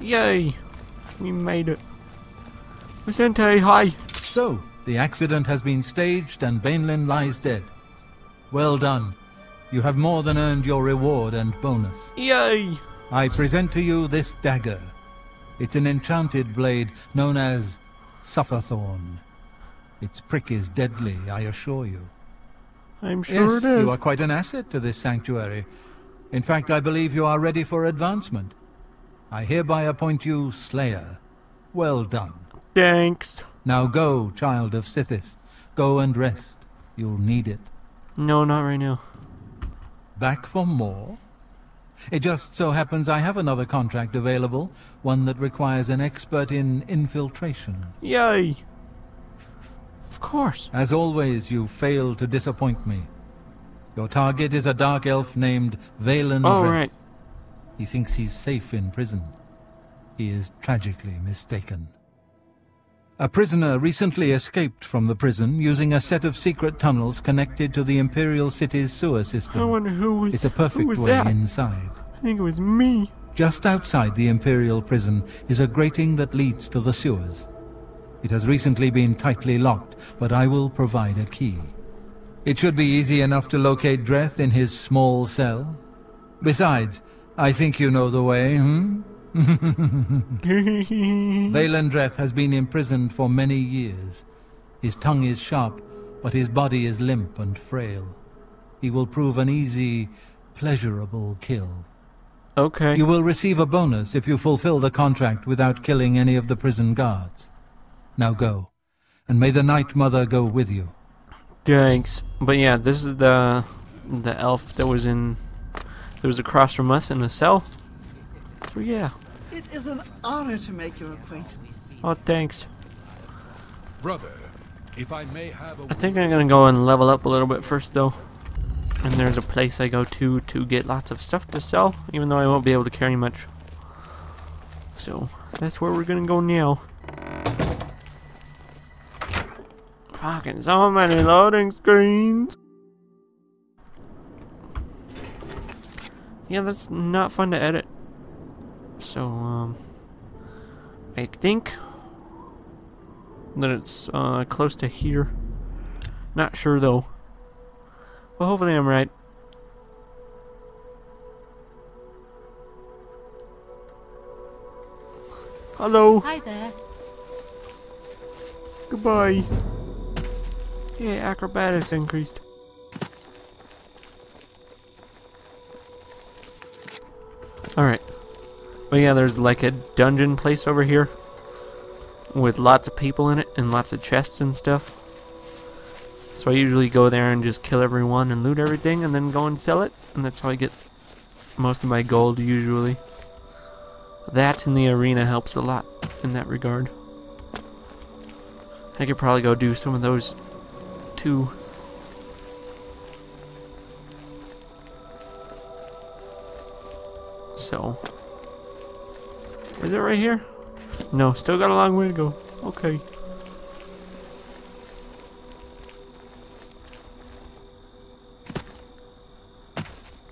Yay! We made it. Vicente, hi! So, the accident has been staged and Baenlin lies dead. Well done. You have more than earned your reward and bonus. Yay! I present to you this dagger. It's an enchanted blade known as Sufferthorn. Its prick is deadly, I assure you. I'm sure yes, it is. you are quite an asset to this sanctuary. In fact, I believe you are ready for advancement. I hereby appoint you Slayer. Well done. Thanks. Now go, child of Sithis. Go and rest. You'll need it. No, not right now. Back for more? It just so happens I have another contract available, one that requires an expert in infiltration. Yay! Of course. As always, you fail to disappoint me. Your target is a dark elf named Valen All Drake. right. He thinks he's safe in prison. He is tragically mistaken. A prisoner recently escaped from the prison using a set of secret tunnels connected to the Imperial City's sewer system. I wonder who was. It's a perfect way that? inside. I think it was me. Just outside the Imperial prison is a grating that leads to the sewers. It has recently been tightly locked, but I will provide a key. It should be easy enough to locate Dreth in his small cell. Besides, I think you know the way, hmm? Has been imprisoned for many years. His tongue is sharp, but his body is limp and frail. He will prove an easy, pleasurable kill. okay. You will receive a bonus if you fulfill the contract without killing any of the prison guards. Now go, and may the Night Mother go with you. Thanks. But yeah, this is the the elf that was in that was across from us in the cell. So yeah. It is an honor to make your acquaintance. Oh, thanks. Brother, if I may have a I think I'm gonna go and level up a little bit first, though. And there's a place I go to to get lots of stuff to sell, even though I won't be able to carry much. So that's where we're gonna go now. Fucking so many loading screens. Yeah, that's not fun to edit. So, um, I think that it's uh, close to here. Not sure though. Well, hopefully I'm right. Hello. Hi there. Goodbye. Yeah, acrobatics increased. But yeah, there's like a dungeon place over here with lots of people in it and lots of chests and stuff. So I usually go there and just kill everyone and loot everything and then go and sell it. And that's how I get most of my gold usually. That in the arena helps a lot in that regard. I could probably go do some of those too. So. Is it right here? No, still got a long way to go. Okay.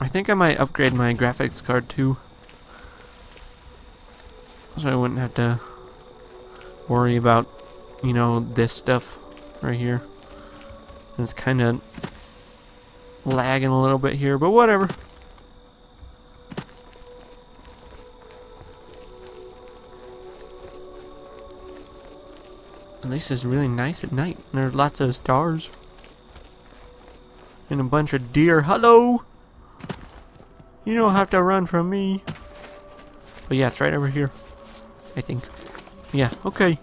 I think I might upgrade my graphics card too. So I wouldn't have to worry about, you know, this stuff right here. It's kind of lagging a little bit here, but whatever. At least it's really nice at night. And there's lots of stars. And a bunch of deer. Hello! You don't have to run from me. But yeah, it's right over here. I think. Yeah, okay.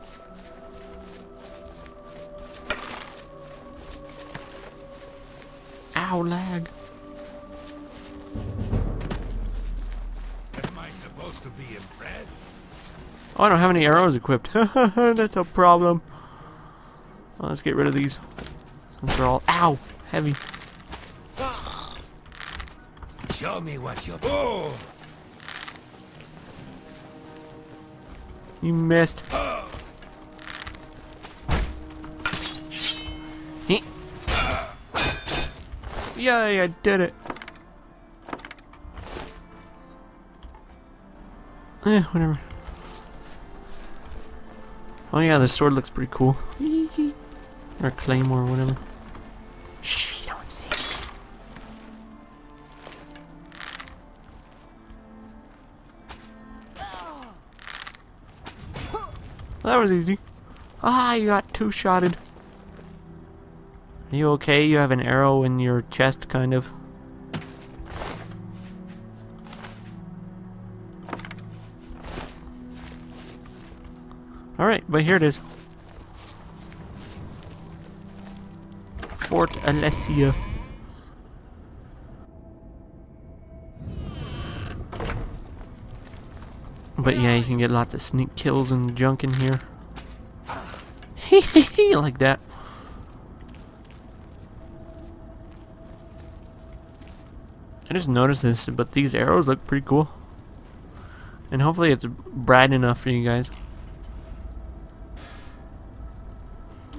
Ow, lag. Am I supposed to be impressed? Oh, I don't have any arrows equipped. That's a problem. Well, let's get rid of these. Since they're all ow heavy. Show me what you. Oh! You missed. Heh. Yay, I did it. Eh, whatever. Oh yeah, the sword looks pretty cool. Or claymore or whatever. Shh, you don't see. Well, that was easy. Ah, you got two-shotted. Are you okay? You have an arrow in your chest, kind of. Alright, but here it is. Fort Alessia. But yeah, you can get lots of sneak kills and junk in here. like that. I just noticed this, but these arrows look pretty cool. And hopefully it's bright enough for you guys.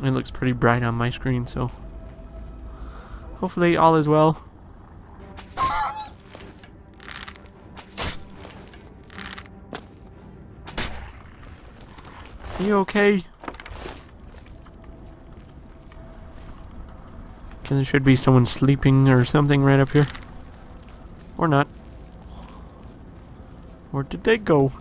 It looks pretty bright on my screen, so hopefully all is well. Are you okay? Okay, there should be someone sleeping or something right up here. Or not. Where did they go?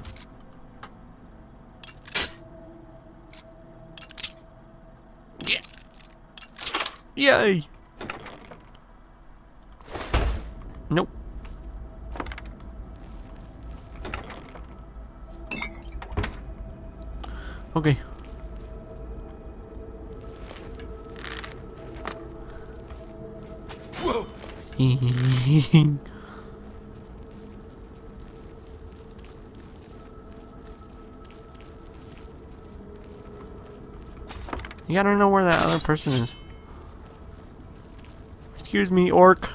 Yeah. Yay! Nope. Okay. Whoa! You gotta know where that other person is. Excuse me, orc.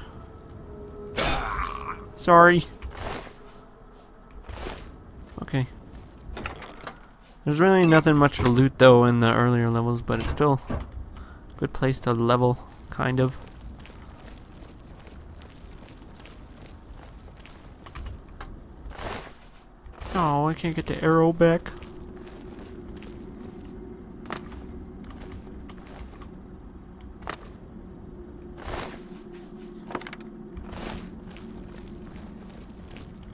Sorry. Okay. There's really nothing much to loot though in the earlier levels, but it's still a good place to level, kind of. Oh, I can't get the arrow back.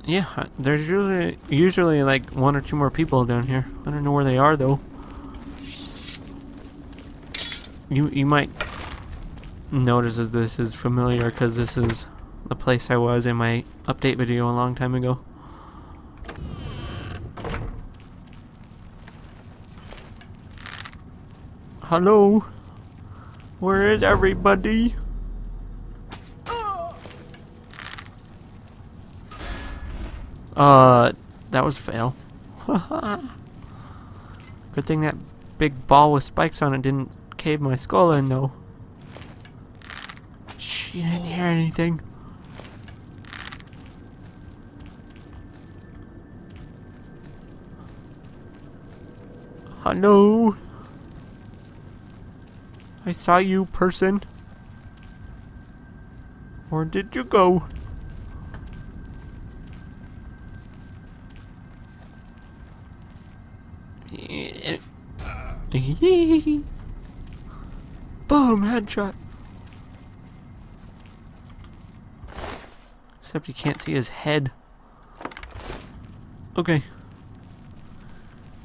Yeah, there's usually usually like one or two more people down here. I don't know where they are though. You you might notice that this is familiar because this is the place I was in my update video a long time ago. Hello? Where is everybody? Uh, that was fail. Good thing that big ball with spikes on it didn't cave my skull in, though. She didn't hear anything. Hello? I saw you, person. Where did you go? Boom, headshot. Except you can't see his head. Okay.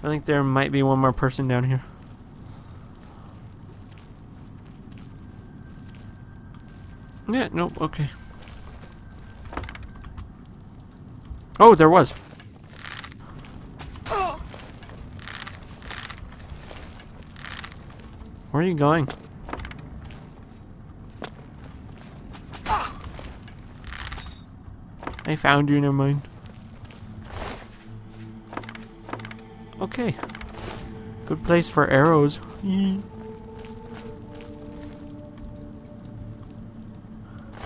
I think there might be one more person down here. Yeah, nope, okay. Oh, there was. Where are you going? I found you, never mind. Okay. Good place for arrows. That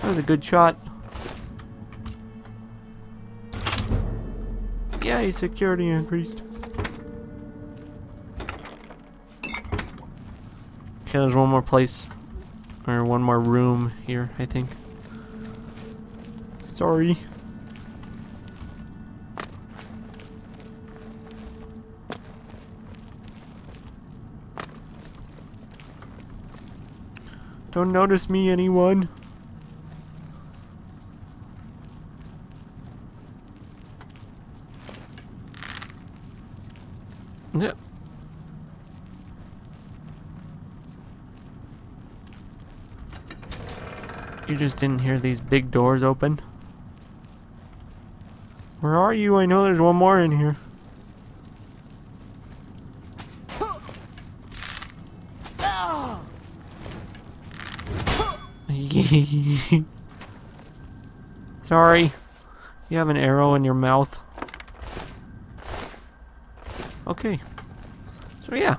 was a good shot. Yay, security increased. Okay, there's one more place. Or one more room here, I think. Sorry. Don't notice me, anyone. Yep. You just didn't hear these big doors open? Where are you? I know there's one more in here. Sorry. You have an arrow in your mouth. Okay. So yeah,